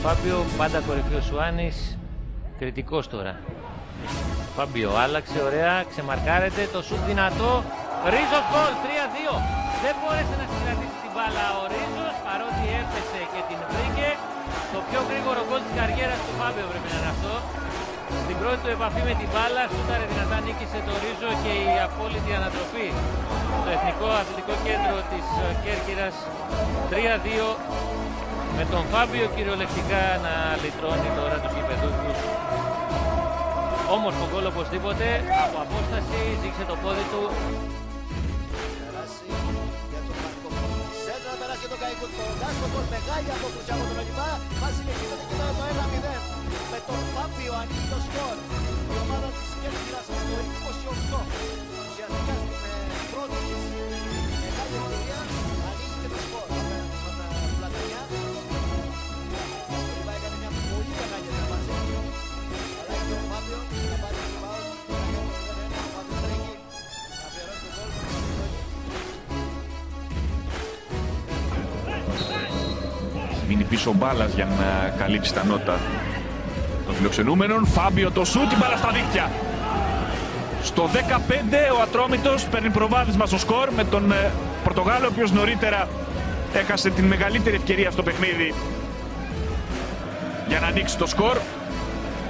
ο Φάμπιο, πάντα κορυφή ο Σουάνης, κριτικός τώρα. Φάμπιο άλλαξε, ωραία, ξεμαρκάρεται, το σουτ δυνατό, Ρίζος γκολ, 3-2. Δεν μπόρεσε να συγκρατήσει την μπάλα ο Ρίζος, παρότι έπεσε και την βρήκε. Το πιο γρήγορο γκολ της καριέρας του Φάμπιο πρέπει να είναι αυτό. Στην πρώτη του επαφή με την μπάλα, σούταρε δυνατά, νίκησε το Ρίζο και η απόλυτη ανατροπή. Το Εθνικό Αθλητικό Κέντρο της Κέρκυρας 3-2 με τον Φάμπιο κυριολεκτικά να λυτρώνει τώρα τους γηπεδούχους. Όμορφο γκολ οπωσδήποτε, από απόσταση, ζήξε το πόδι του. Περάσει για τον Μαρκό. Σέντρα περάσει και τον Καϊκού. Το Γκάσκο γκολ μεγάλη απόκριση από τον Ολυμπά. Μας συνεχίζεται και τώρα το 1-0. Με τον Φάμπιο ανοίγει το σκορ. Η ομάδα της Κέρκυρας στο 28. Ουσιαστικά στην πρώτη της μεγάλη ευκαιρία ανοίγει και το σκορ. Μείνει πίσω μπάλας για να καλύψει τα νότα των φιλοξενούμενων. Φάμπιο το σούτ, η μπάλα στα δίκτυα. Στο 15 ο Ατρόμητος παίρνει προβάδισμα στο σκορ με τον ε, Πορτογάλο, ο οποίος νωρίτερα έχασε την μεγαλύτερη ευκαιρία στο παιχνίδι για να ανοίξει το σκορ.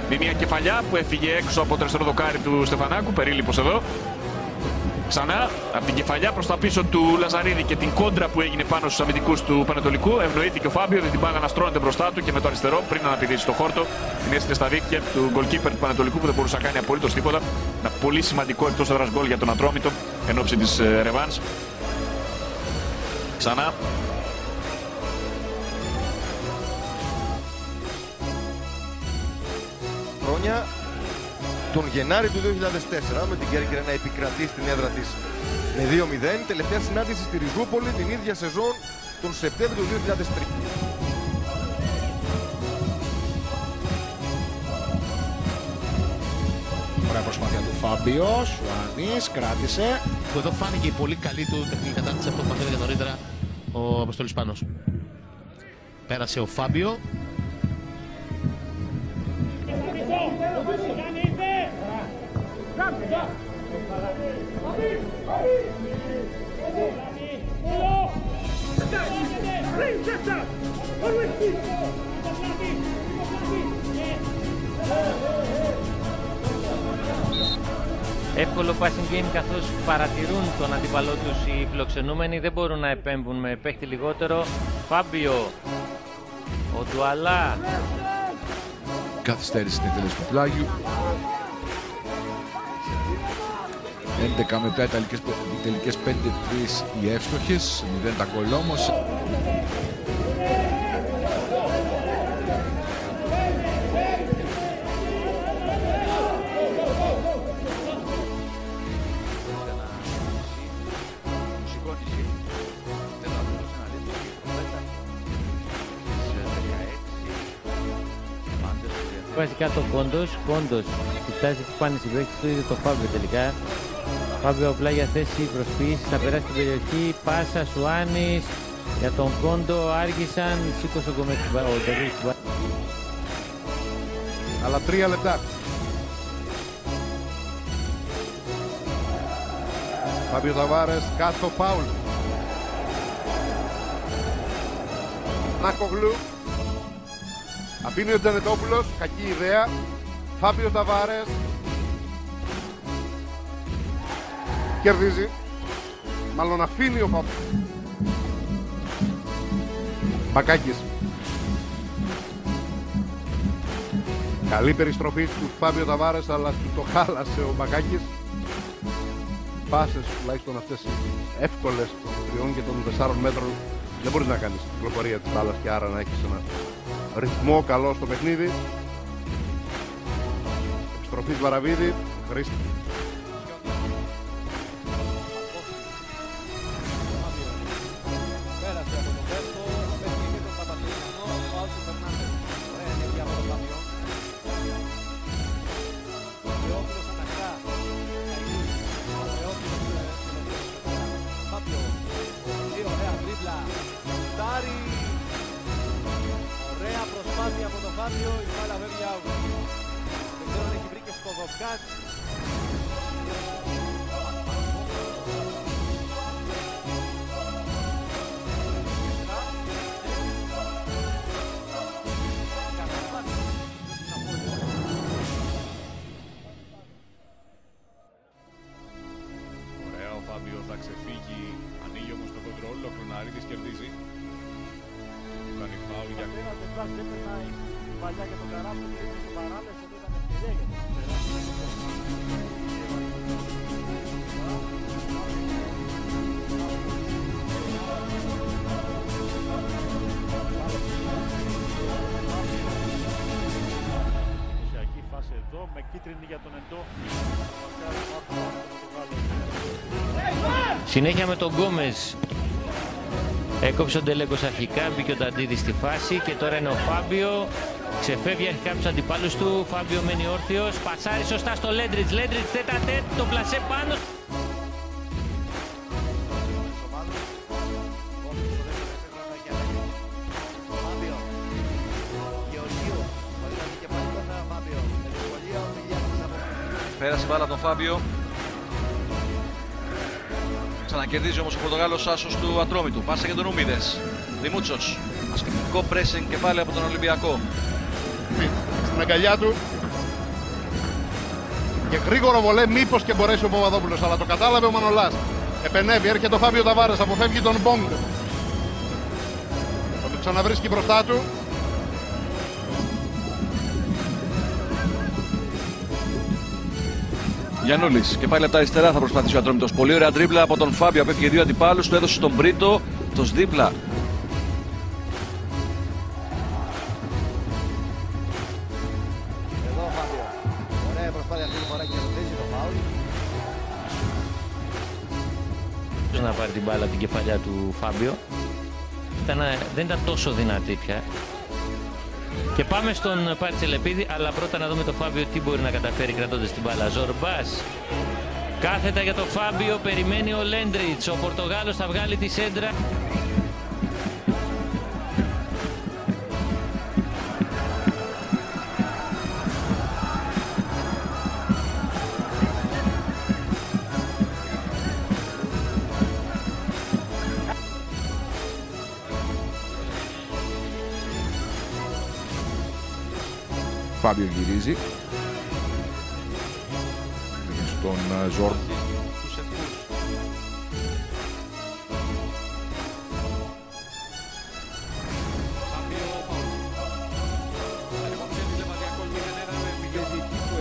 Με μια κεφαλιά που έφυγε έξω από το αριστερό δοκάρι του Στεφανάκου, περίληπος εδώ. Ξανά από την κεφαλιά προς τα πίσω του Λαζαρίδη και την κόντρα που έγινε πάνω στους αμυντικούς του Πανετολικού. Ευνοήθηκε ο Φάμπιο, διότι την μπάλα να στρώνεται μπροστά του και με το αριστερό πριν αναπηδήσει το χόρτο. Την έστειλε στα δίκτυα του goalkeeper του Πανετολικού που δεν μπορούσε να κάνει απολύτως τίποτα. Ένα πολύ σημαντικό εκτός έδρας γκολ για τον Ατρόμητο εν ώψη της Ρεβάν. Ξανά χρόνια τον Γενάρη του 2004 με την Κέρκυρα να επικρατεί στην έδρα της με 2-0. Τελευταία συνάντηση στη Ριζούπολη την ίδια σεζόν τον Σεπτέμβριο του 2003. Ωραία προσπάθεια του Φάμπιος. Σουάνης κράτησε. που εδώ φάνηκε η πολύ καλή του τεχνική κατάρτιση αυτό που μας έλεγε νωρίτερα ο Αποστόλης Πάνος. Πέρασε ο Φάμπιο. Εύκολο passing game καθώς παρατηρούν τον αντίπαλό τους οι φιλοξενούμενοι. Δεν μπορούν να επέμβουν με παίχτη λιγότερο. Φάμπιο, ο Ντουαλά, καθυστέρηση στην εκτέλεση του πλάγιου. 11 με 7 οι τελικές, οι τελικές 5-3 οι εύστοχες, 0 τα γκολ όμως. βάζει κάτω ο Κόντος. Κόντος κοιτάζει που πάνε στην παίκτη του, είδε το Φάμπιο τελικά. Φάμπιο απλά για θέση προσποίησης, θα περάσει την περιοχή. Πάσα Σουάνης για τον Κόντο, άργησαν, σήκωσε ο Γκομές την μπάλα, ο Τερζής την μπάλα. Αλλά τρία λεπτά. Φάμπιο Ταβάρες, κάτω φάουλ. Νακογλου. Αφήνει ο Τζανετόπουλος, κακή ιδέα. Φάμπιο Ταβάρες. Κερδίζει. Μάλλον αφήνει ο Φάμπιο. Μπακάκης. Καλή περιστροφή του Φάμπιο Ταβάρες, αλλά του το χάλασε ο Μπακάκης. Πάσες τουλάχιστον αυτές οι εύκολες των τριών και των τεσσάρων μέτρων δεν μπορείς να κάνεις την κυκλοφορία της μπάλας και άρα να έχεις ένα ρυθμό καλό στο παιχνίδι. Επιστροφή του Βαραβίδη. Χρήστη. Και Συνέχεια με τον Γκόμες. Έκοψε ο Ντελέκος αρχικά, μπήκε ο Ταντίδης στη φάση και τώρα είναι ο Φάμπιο. Ξεφεύγει αρχικά από τους αντιπάλους του. Φάμπιο μένει όρθιος. Πασάρει σωστά στο Λέντριτς. Λέντριτς τέτα τέτ, το πλασέ πάνω. Φάμπιο. Γεωργίου. Μπορεί να βγει και πάλι τον Φάμπιο. Με δυσκολία ο Μιλιάκης από Πέρασε μπάλα τον Φάμπιο. Ξανακερδίζει όμως ο Πορτογάλος άσος του Ατρόμητου. Πάσα για τον Ούμιδες. Δημούτσος. Ασκητικό pressing και πάλι από τον Ολυμπιακό. Στην αγκαλιά του. Και γρήγορο βολέ, μήπως και μπορέσει ο Παπαδόπουλος. Αλλά το κατάλαβε ο Μανολάς. Επενεύει, έρχεται ο Φάβιο Ταβάρα, αποφεύγει τον Μπόγκ. Τον ξαναβρίσκει μπροστά του. Γιαννούλης και πάλι από τα αριστερά θα προσπαθήσει ο Ατρόμητος. Πολύ ωραία τρίπλα από τον Φάμπιο. Απέφυγε δύο αντιπάλους. Του έδωσε στον Μπρίτο. Τος δίπλα. Εδώ ο Φάμπιο. Ωραία προσπάθεια αυτή τη φορά και κερδίζει το φάουλ. να πάρει την μπάλα από την κεφαλιά του Φάμπιο. Ήταν, δεν ήταν τόσο δυνατή πια. Και πάμε στον Παρτσελεπίδη, αλλά πρώτα να δούμε το Φάμπιο τι μπορεί να καταφέρει κρατώντας την μπάλα. Ζορμπάς. Κάθετα για το Φάμπιο, περιμένει ο Λέντριτς. Ο Πορτογάλος θα βγάλει τη σέντρα.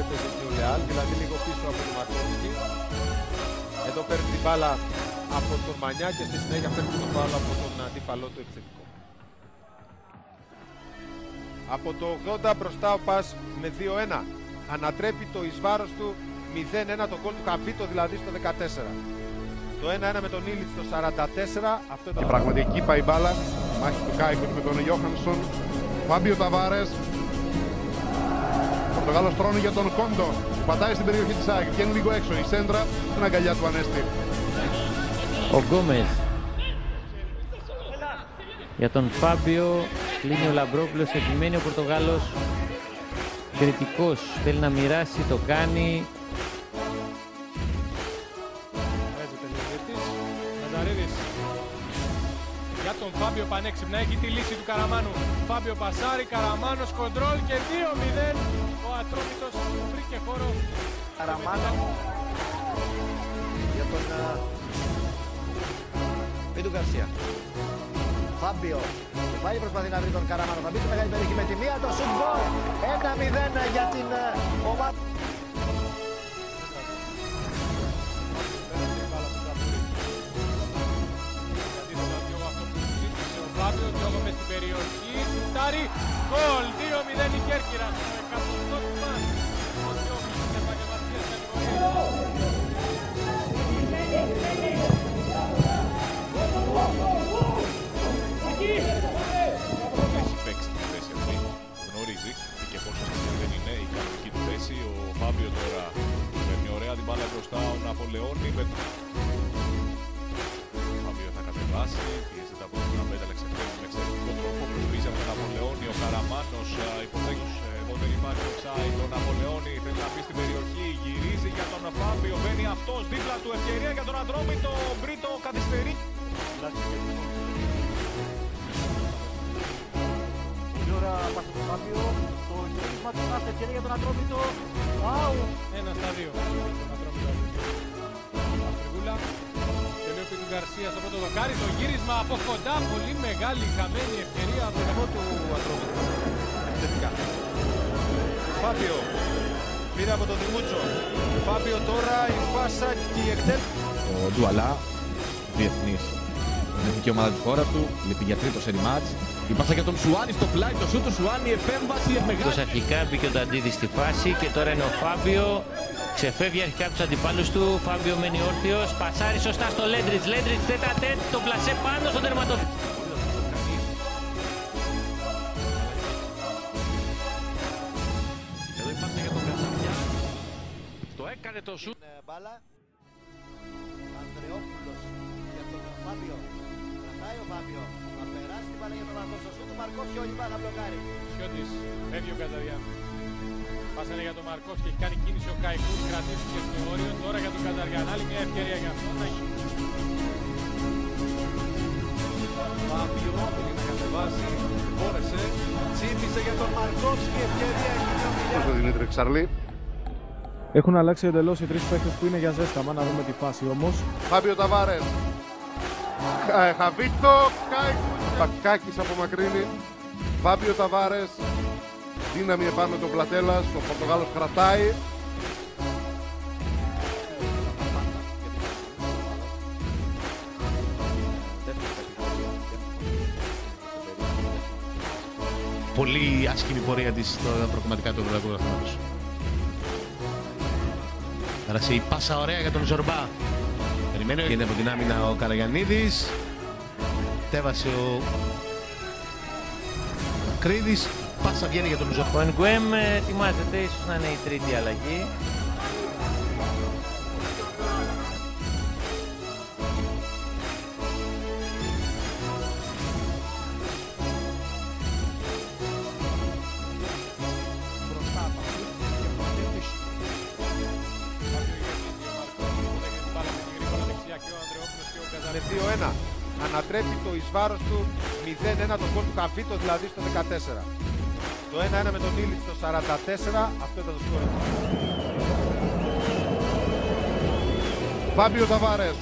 Έπαιζε και ο Λεάλ, δηλαδή λίγο πίσω από τον Μαρκόφσκι. Εδώ παίρνει την μπάλα από τον Μανιά και στη συνέχεια παίρνει τον μπάλα από τον αντίπαλό του επιθετικό. Από το 80 μπροστά ο Πας με 2-1. Ανατρέπει το εις βάρος του 0-1 το γκολ του Καμπίτο δηλαδή στο 14. Το 1-1 με τον Ήλιτς στο 44. Αυτό Και ήταν πραγματικά εκεί πάει η μπάλα. Μάχη του Κάικοτ με τον Γιώχανσον. Φάμπιο Ταβάρες. Πορτογάλος τρώνει για τον Κόντο. Που πατάει στην περιοχή της ΑΕΚ. Βγαίνει λίγο έξω. Η σέντρα στην αγκαλιά του Ανέστη. Ο Γκόμες. Για τον Φάμπιο κλείνει ο Λαμπρόπουλος, επιμένει ο Πορτογάλος. Κριτικός, θέλει να μοιράσει, το κάνει. Παίζει ο τελειωτής. Ναζαρίδης. Για τον Φάμπιο πανέξυπνα έχει τη λύση του Καραμάνου. Φάμπιο Πασάρη, Καραμάνος κοντρόλ και 2-0. Ο Ατρόμητος βρήκε χώρο. Καραμάνο για τον ε, Μίντου Γκαρσία. Φάμπιο. Και πάλι προσπαθεί να βρει τον Καραμάνο. Θα μπει στη μεγάλη περιοχή με τη μία. Το σουτ γκολ. 1-0 για την ε, ομάδα. Ο Φάμπιο Διώγω μες στην περιοχή. Σουτάρει. Γκολ. 2-0 Μάριο Ψάι, τον Απολεώνη, θέλει να μπει στην περιοχή, γυρίζει για τον Φάβιο, μπαίνει αυτός δίπλα του, ευκαιρία για τον Αντρόμητο, Μπρίτο καθυστερεί. Η ώρα πάση του Φάβιο, το γυρίσμα του Νάστα, ευκαιρία για τον Αντρόμητο, άου! Ένα στα δύο, τον Αντρόμητο. Αστριγούλα, τελείωσε την Γκαρσία στο πρώτο δοκάρι, το γύρισμα από κοντά, πολύ μεγάλη χαμένη ευκαιρία από το του Αντρόμητο. Επιθετικά. Φάμπιο. Πήρε από τον Δημούτσο. Φάμπιο τώρα η πάσα και η εκτέλεση. Ο Ντουαλά, διεθνής. Είναι και η ομάδα της χώρας του, λείπει για τρίτο σε rematch. Η πάσα για τον Σουάνι στο πλάι, το σου του Σουάνι, επέμβαση μεγάλη. Εκτός αρχικά μπήκε ο Νταντίδης στη φάση και τώρα είναι ο Φάμπιο. Ξεφεύγει αρχικά από τους αντιπάλους του. Φάμπιο μένει όρθιος. Πασάρει σωστά στο Λέντριτς. Λέντριτς τέτα τέτ. Το πλασέ πάνω στον τερματοφύλακα. Έκανε το σου. Είναι μπάλα. Ανδρεόπουλος για τον Φάμπιο. Κρατάει ο Φάμπιο. Θα περάσει την μπάλα για τον Μαρκός. Στο του Μαρκόφ και όλη μπάλα μπλοκάρει. Σιώτης. Φεύγει ο Καταριάν. Πάσανε για τον Μαρκός και έχει κάνει κίνηση ο Καϊκούς. Κρατήθηκε στο όριο. Τώρα για τον Καταριάν. Άλλη μια ευκαιρία για αυτόν. Να έχει Φάμπιο θέλει να κατεβάσει. Μπόρεσε. Τσίπησε για τον Μαρκόφσκι. Ευκαιρία εκεί Προς τον Δημήτρη Ξαρλή. Έχουν αλλάξει εντελώς οι τρεις παίχτε που είναι για ζέσταμα. Να δούμε τη φάση όμως. Φάμπιο Ταβάρες. Ε, Χαβίτο, Κάικους, Πακάκης απομακρύνει. Φάμπιο Ταβάρες. Δύναμη επάνω τον Πλατέλας. Ο Πορτογάλος κρατάει. Πολύ άσχημη πορεία της στα προκομματικά του Ευρωπαϊκού Πρωταθλήματος. Πέρασε η πάσα ωραία για τον Ζορμπά. Περιμένει γίνεται από την άμυνα ο Καραγιαννίδης. Τέβασε ο Κρίδης. Πάσα βγαίνει για τον Ζορμπά. Ο Ενγκουέμ ετοιμάζεται, ίσως να είναι η τρίτη αλλαγή. 2-1. Ανατρέπει το εις βάρος του 0-1 το γκολ του Καβίτο δηλαδή στο 14. Το 1-1 με τον Ήλιτς στο 44. Αυτό ήταν το σκορ. Φάμπιο Ταβάρες.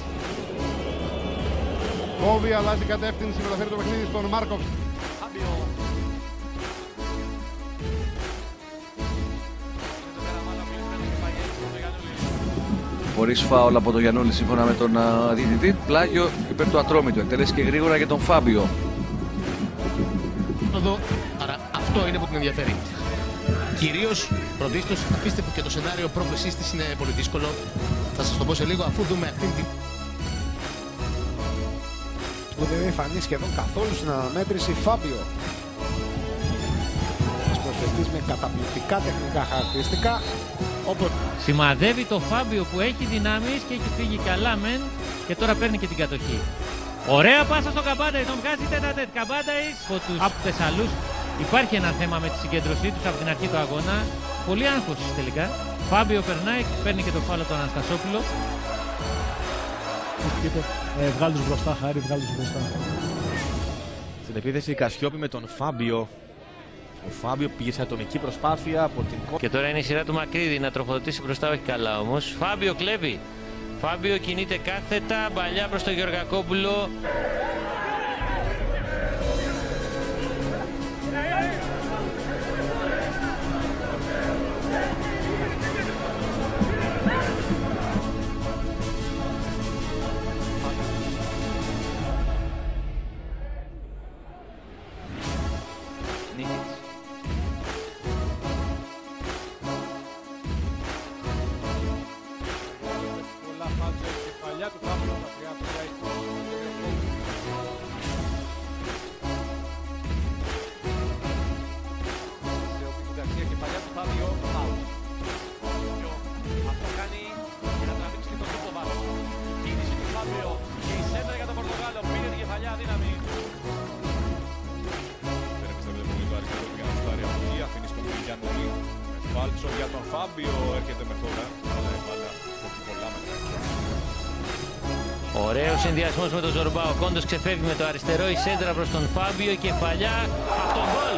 Κόβει, αλλάζει κατεύθυνση, μεταφέρει το παιχνίδι στον Μάρκοφ. Χωρίς φάουλ από τον Γιαννούλη σύμφωνα με τον α, διαιτητή. Πλάγιο υπέρ του Ατρόμητου. Εκτελέσεις και γρήγορα για τον Φάμπιο. Εδώ, άρα αυτό είναι που την ενδιαφέρει. Κυρίως πρωτίστως, αφήστε που και το σενάριο πρόκλησής της είναι πολύ δύσκολο. Θα σας το πω σε λίγο αφού δούμε αυτήν την Που δεν είναι φανεί σχεδόν καθόλου στην αναμέτρηση. Φάμπιο. Ένας προσφυγής με καταπληκτικά τεχνικά χαρακτηριστικά. Όποτε Σημαδεύει το Φάμπιο που έχει δυνάμεις και έχει φύγει καλά μεν και τώρα παίρνει και την κατοχή. Ωραία πάσα στο Καμπάντα, τον βγάζει τέτα τέτ. Καμπάντα από τους Θεσσαλούς. Υπάρχει ένα θέμα με τη συγκέντρωσή τους από την αρχή του αγώνα. Πολύ άγχος τελικά. Φάμπιο περνάει, παίρνει και το φάλο του Αναστασόπουλο. είπε, ε, βγάλει τους μπροστά, χάρη, βγάλει τους μπροστά. Στην επίθεση η Κασιόπη με τον Φάμπιο. Ο Φάμπιο πήγε σε ατομική προσπάθεια από την κόρη. Και τώρα είναι η σειρά του Μακρύδη να τροφοδοτήσει μπροστά, όχι καλά όμως. Φάμπιο κλέβει. Φάμπιο κινείται κάθετα, μπαλιά προς τον Γεωργακόπουλο. Νίκης. Αφήνει στον Γιάννη. Με φάλτσο για τον Φάμπιο έρχεται με χώρα. Αλλά η μπάλα από την πολλά μακριά. Ωραίος συνδυασμός με τον Ζορμπά. Ο Κόντος ξεφεύγει με το αριστερό. Η σέντρα προς τον Φάμπιο. Κεφαλιά. Αυτό γκολ